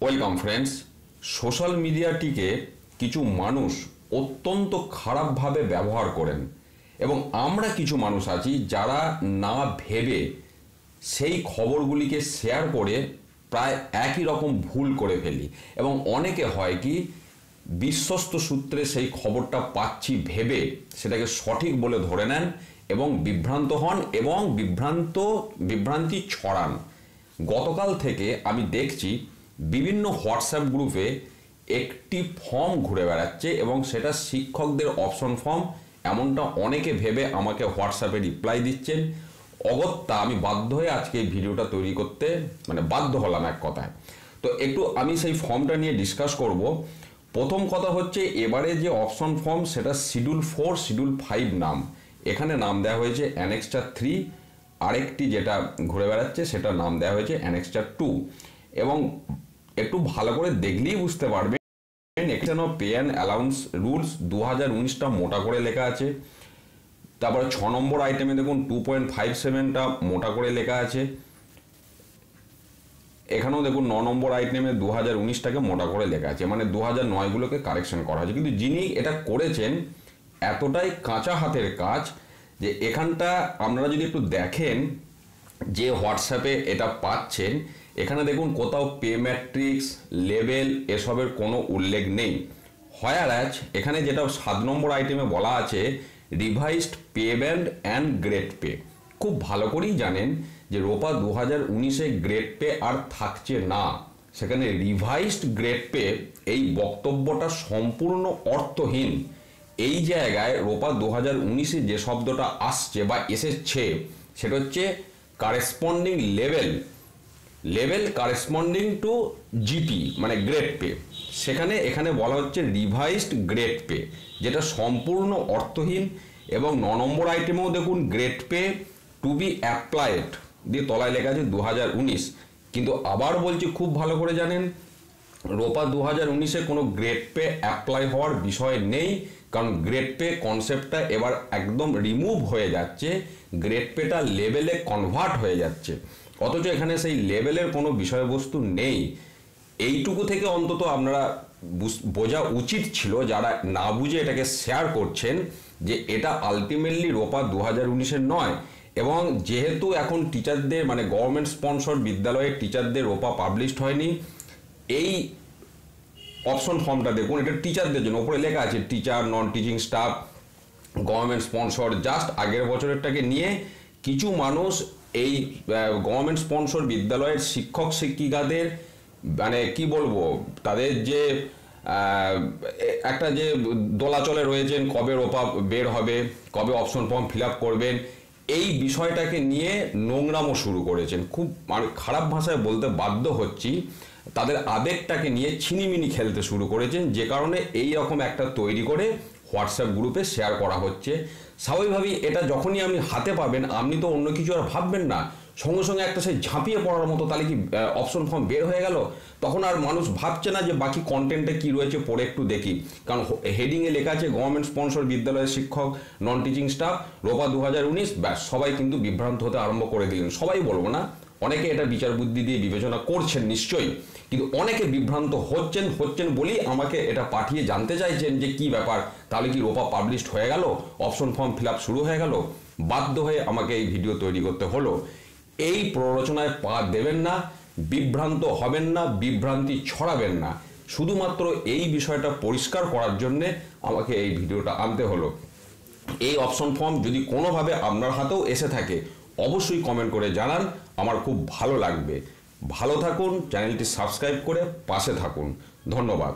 Welcome friends social মিডিয়াটিকে কিছু মানুষ অত্যন্ত খারাপভাবে ব্যবহার করেন। এবং আমরা কিছু মানুষ আছি যারা না ভেবে সেই খবরগুলিকে শেয়ার করে প্রায় একই রকম ভুল করে ফেলি। এবং অনেকে হয় কি, বিশ্বস্ত সূত্রে সেই খবরটা পাচ্ছি ভেবে সেটাকে সঠিক বলে ধরে নেন এবং বিভ্রান্ত হন এবং বিভ্রান্ত, বিভ্রান্তি ছড়ান। গতকাল থেকে আমি দেখছি বিভিন্ন হোয়াটসঅ্যাপ গ্রুপে একটি ফর্ম ঘুরে বেড়াচ্ছে এবং সেটা শিক্ষকদের অপশন ফর্ম এমনটা অনেকে ভেবে আমাকে হোয়াটসঅ্যাপে রিপ্লাই দিচ্ছেন। অগত্যা আমি বাধ্য হয়ে আজকে এই ভিডিওটা তৈরি করতে মানে বাধ্য হলাম এক কথায়। তো একটু আমি সেই ফর্মটা নিয়ে ডিসকাস করব। প্রথম কথা হচ্ছে এবারে যে অপশন ফর্ম সেটা শিডিউল ফোর শিডিউল ফাইভ নাম। এখানে নাম দেওয়া হয়েছে অ্যানেক্সটার থ্রি আরেকটি যেটা ঘুরে বেড়াচ্ছে সেটা নাম দেওয়া হয়েছে অ্যানেক্সটার টু এবং একটু ভালো করে দেখলেই বুঝতে পারবেন। এখানে পে অ্যান্ড অ্যালাউন্স রুলস দু হাজার উনিশটা মোটা করে লেখা আছে। তারপরে ছ নম্বর আইটেমে দেখুন টু পয়েন্ট ফাইভ সেভেনটা মোটা করে লেখা আছে। এখানেও দেখুন, ন নম্বর আইটেমে দু হাজার উনিশটাকে মোটা করে লেখা আছে। মানে দু হাজার নয়গুলোকে কারেকশন করা হয়েছে কিন্তু যিনি এটা করেছেন, এতটাই কাঁচা হাতের কাজ যে এখানটা আপনারা যদি একটু দেখেন, যে হোয়াটসঅ্যাপে এটা পাচ্ছেন এখানে দেখুন কোথাও পে ম্যাট্রিক্স লেভেল এসবের কোনো উল্লেখ নেই। হয়ার অ্যাচ এখানে যেটা সাত নম্বর আইটেমে বলা আছে revised pay band and grade pay খুব ভালো করেই জানেন যে রোপা দু হাজার উনিশে গ্রেড পে আর থাকছে না। সেখানে রিভাইসড গ্রেড পে এই বক্তব্যটা সম্পূর্ণ অর্থহীন। এই জায়গায় রোপা দু হাজার উনিশে যে শব্দটা আসছে বা এসেছে, সেটা হচ্ছে corresponding level level corresponding to GP মানে গ্রেড পে সেখানে এখানে বলা হচ্ছে রিভাইসড গ্রেড পে যেটা সম্পূর্ণ অর্থহীন এবং ন নম্বর আইটেমেও দেখুন grade pay to be applied দিয়ে তলায় লেখা আছে দু হাজার উনিশ। কিন্তু আবার বলছি খুব ভালো করে জানেন, রোপা দু হাজার উনিশে কোনো গ্রেড পে অ্যাপ্লাই হওয়ার বিষয় নেই কারণ গ্রেড পে কনসেপ্টটা এবার একদম রিমুভ হয়ে যাচ্ছে গ্রেড পেটা লেভেলে কনভার্ট হয়ে যাচ্ছে। অথচ এখানে সেই লেভেলের কোনো বিষয়বস্তু নেই। এইটুকু থেকে অন্তত আপনারা বোঝা উচিত ছিল, যারা না বুঝে এটাকে শেয়ার করছেন, যে এটা আলটিমেটলি রোপা দু হাজার নয়। এবং যেহেতু এখন টিচারদের মানে গভর্নমেন্ট স্পন্সর বিদ্যালয়ের টিচারদের রোপা পাবলিশড হয়নি, এই অপশন ফর্মটা দেখুন, এটা টিচারদের জন্য ওপরে লেখা আছে teacher non teaching staff government sponsor just আগের বছরেরটাকে নিয়ে কিছু মানুষ এই গভর্নমেন্ট স্পন্সর বিদ্যালয়ের শিক্ষক শিক্ষিকাদের মানে কি বলব, তাদের যে একটা যে দোলাচলে রয়েছেন, কবে রোপা বের হবে, কবে অপশন ফর্ম ফিল করবেন এই বিষয়টাকে নিয়ে নোংরামও শুরু করেছেন। খুব মানে খারাপ ভাষায় বলতে বাধ্য হচ্ছি। তাদের আবেগটাকে নিয়ে ছিনিমিনি খেলতে শুরু করেছেন। যে কারণে এই রকম একটা তৈরি করে হোয়াটসঅ্যাপ গ্রুপে শেয়ার করা হচ্ছে। স্বাভাবিকভাবেই এটা যখনই আপনি হাতে পাবেন, আপনি তো অন্য কিছু আর ভাববেন না। সঙ্গে সঙ্গে একটা সেই ঝাঁপিয়ে পড়ার মতো তাহলে কি অপশন ফর্ম বের হয়ে গেল? তখন আর মানুষ ভাবছে না যে বাকি কন্টেন্টে কি রয়েছে পরে একটু দেখি। কারণ হেডিংয়ে লেখা আছে গভর্নমেন্ট স্পন্সর বিদ্যালয়ের শিক্ষক নন টিচিং স্টাফ রোপা দু হাজার উনিশ, ব্যাস, সবাই কিন্তু বিভ্রান্ত হতে আরম্ভ করে দিলেন। সবাই বলব না, অনেকে এটা বিচার বুদ্ধি দিয়ে বিবেচনা করছেন নিশ্চয়ই, কিন্তু অনেকে বিভ্রান্ত হচ্ছেন হচ্ছেন বলেই আমাকে এটা পাঠিয়ে জানতে চাইছেন যে কি ব্যাপার, তাহলে কি রোপা পাবলিশড হয়ে গেল? অপশন ফর্ম ফিল শুরু হয়ে গেল? বাধ্য হয়ে আমাকে এই ভিডিও তৈরি করতে হলো। এই প্ররোচনায় পা দেবেন না, বিভ্রান্ত হবেন না, বিভ্রান্তি ছড়াবেন না। শুধুমাত্র এই বিষয়টা পরিষ্কার করার জন্যে আমাকে এই ভিডিওটা আনতে হলো। এই অপশন ফর্ম যদি কোনোভাবে আপনার হাতেও এসে থাকে, অবশ্যই কমেন্ট করে জানান, আমার খুব ভালো লাগবে। ভালো থাকুন, চ্যানেলটি সাবস্ক্রাইব করে পাশে থাকুন। ধন্যবাদ।